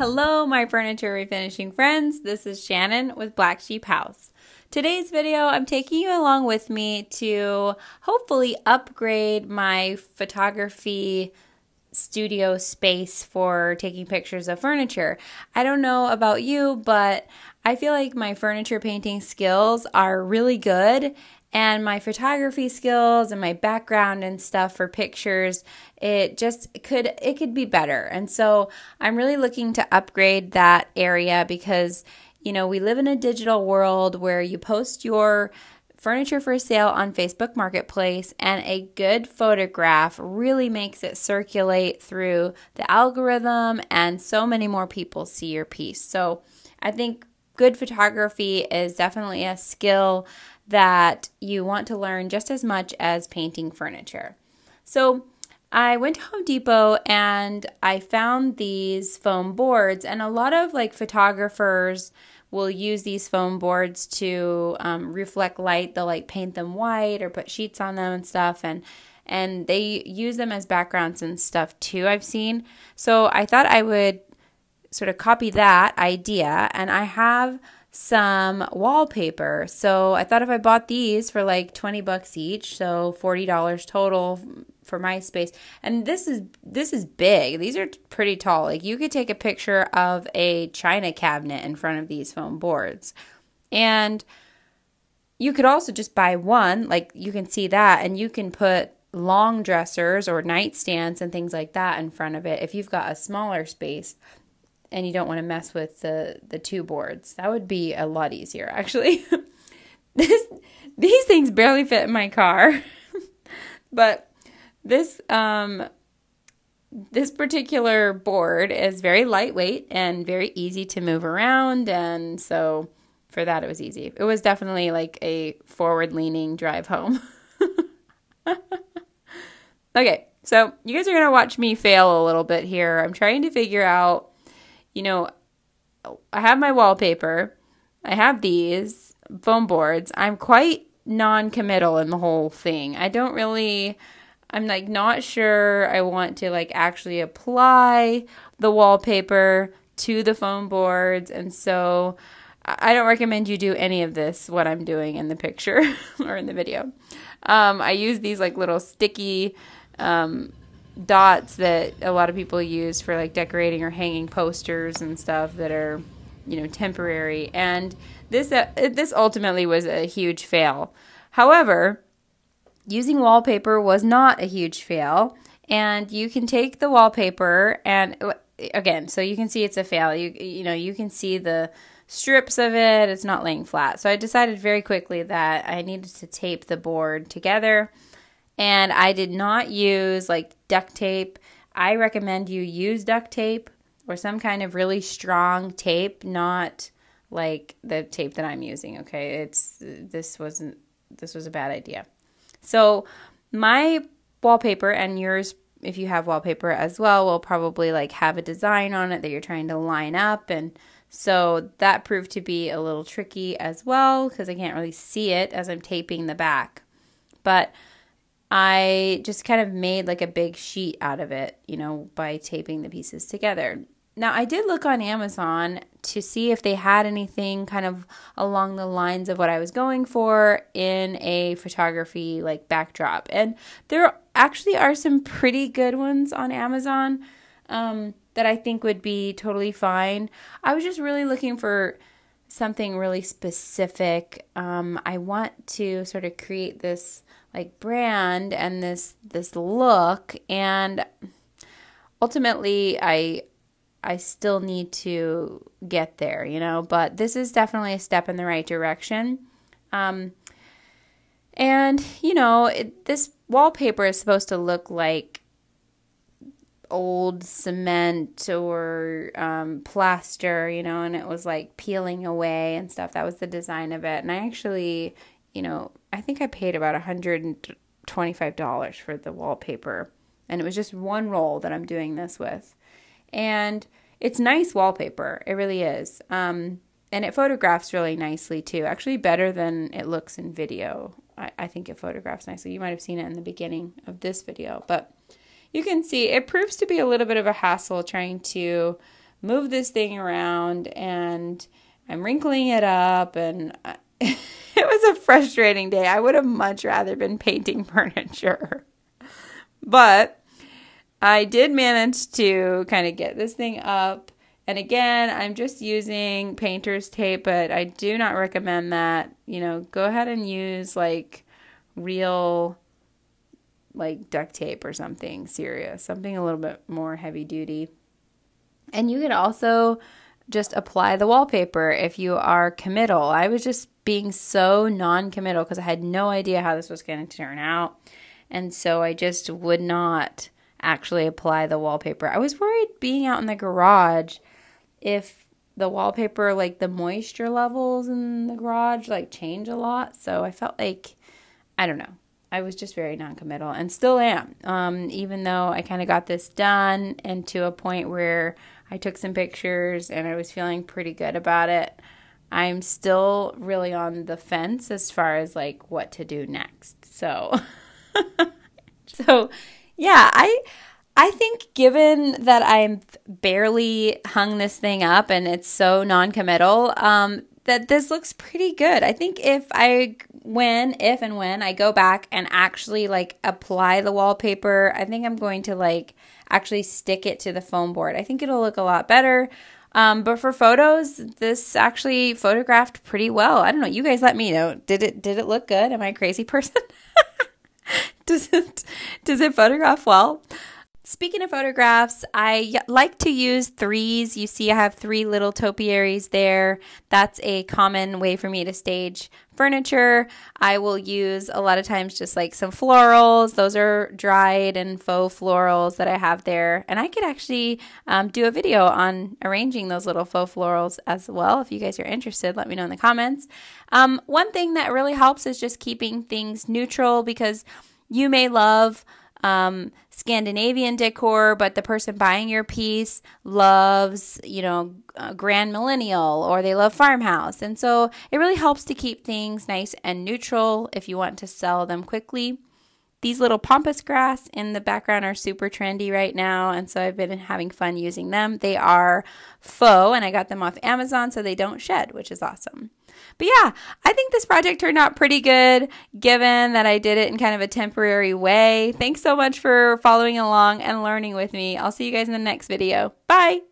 Hello, my furniture refinishing friends. This is Shannon with Black Sheep House. Today's video, I'm taking you along with me to hopefully upgrade my photography studio space for taking pictures of furniture. I don't know about you, but I feel like my furniture painting skills are really good and my photography skills and my background and stuff for pictures it just could it could be better and so i'm really looking to upgrade that area because you know we live in a digital world where you post your furniture for sale on Facebook Marketplace, and a good photograph really makes it circulate through the algorithm, and so many more people see your piece. So, I think good photography is definitely a skill that you want to learn just as much as painting furniture. So I went to Home Depot and I found these foam boards, and a lot of like photographers will use these foam boards to um, reflect light. They'll like paint them white or put sheets on them and stuff, and and they use them as backgrounds and stuff too. I've seen. So I thought I would sort of copy that idea, and I have some wallpaper. So I thought if I bought these for like 20 bucks each, so $40 total for my space. And this is this is big. These are pretty tall. Like you could take a picture of a china cabinet in front of these foam boards. And you could also just buy one, like you can see that and you can put long dressers or nightstands and things like that in front of it if you've got a smaller space and you don't want to mess with the the two boards. That would be a lot easier actually. this these things barely fit in my car. but this um this particular board is very lightweight and very easy to move around and so for that it was easy. It was definitely like a forward leaning drive home. okay, so you guys are going to watch me fail a little bit here. I'm trying to figure out you know, I have my wallpaper, I have these foam boards. I'm quite non committal in the whole thing. I don't really, I'm like not sure I want to like actually apply the wallpaper to the foam boards. And so I don't recommend you do any of this, what I'm doing in the picture or in the video. Um, I use these like little sticky um, dots that a lot of people use for like decorating or hanging posters and stuff that are you know temporary. And this uh, this ultimately was a huge fail. However using wallpaper was not a huge fail. And you can take the wallpaper and again so you can see it's a fail. You you know you can see the strips of it. It's not laying flat. So i decided very quickly that i needed to tape the board together and I did not use like duct tape. I recommend you use duct tape or some kind of really strong tape, not like the tape that I'm using, okay? It's this wasn't this was a bad idea. So, my wallpaper and yours if you have wallpaper as well will probably like have a design on it that you're trying to line up and so that proved to be a little tricky as well because I can't really see it as I'm taping the back. But I just kind of made like a big sheet out of it, you know, by taping the pieces together. Now, I did look on Amazon to see if they had anything kind of along the lines of what I was going for in a photography like backdrop. And there actually are some pretty good ones on Amazon um, that I think would be totally fine. I was just really looking for something really specific. Um, I want to sort of create this like brand and this this look and ultimately I I still need to get there, you know, but this is definitely a step in the right direction. Um, and you know, it, this wallpaper is supposed to look like old cement or um, plaster, you know, and it was like peeling away and stuff. That was the design of it. And I actually, you know, I think I paid about $125 for the wallpaper. And it was just one roll that I'm doing this with. And it's nice wallpaper. It really is. Um, and it photographs really nicely too. Actually, better than it looks in video. I, I think it photographs nicely. You might have seen it in the beginning of this video. But you can see it proves to be a little bit of a hassle trying to move this thing around and I'm wrinkling it up and it was a frustrating day. I would have much rather been painting furniture. But I did manage to kind of get this thing up. And again, I'm just using painter's tape, but I do not recommend that. You know, go ahead and use like real like duct tape or something serious, something a little bit more heavy duty. And you could also just apply the wallpaper if you are committal. I was just being so non committal because I had no idea how this was going to turn out. And so I just would not actually apply the wallpaper. I was worried being out in the garage if the wallpaper, like the moisture levels in the garage, like change a lot. So I felt like, I don't know. I was just very non-committal and still am. Um, even though I kind of got this done and to a point where I took some pictures and I was feeling pretty good about it. I'm still really on the fence as far as like what to do next. So so yeah, I I think given that I'm barely hung this thing up and it's so non-committal, um that this looks pretty good. I think if I when if and when I go back and actually like apply the wallpaper, I think I'm going to like actually stick it to the foam board. I think it'll look a lot better. Um, but for photos, this actually photographed pretty well. I don't know. You guys let me know. Did it did it look good? Am I a crazy person? does it does it photograph well? Speaking of photographs, I like to use threes. You see, I have three little topiaries there. That's a common way for me to stage furniture. I will use a lot of times just like some florals. Those are dried and faux florals that I have there. And I could actually um, do a video on arranging those little faux florals as well. If you guys are interested, let me know in the comments. Um, one thing that really helps is just keeping things neutral because you may love um, Scandinavian decor, but the person buying your piece loves, you know, Grand Millennial or they love Farmhouse. And so it really helps to keep things nice and neutral if you want to sell them quickly. These little pampas grass in the background are super trendy right now, and so I've been having fun using them. They are faux, and I got them off Amazon so they don't shed, which is awesome. But yeah, I think this project turned out pretty good given that I did it in kind of a temporary way. Thanks so much for following along and learning with me. I'll see you guys in the next video. Bye!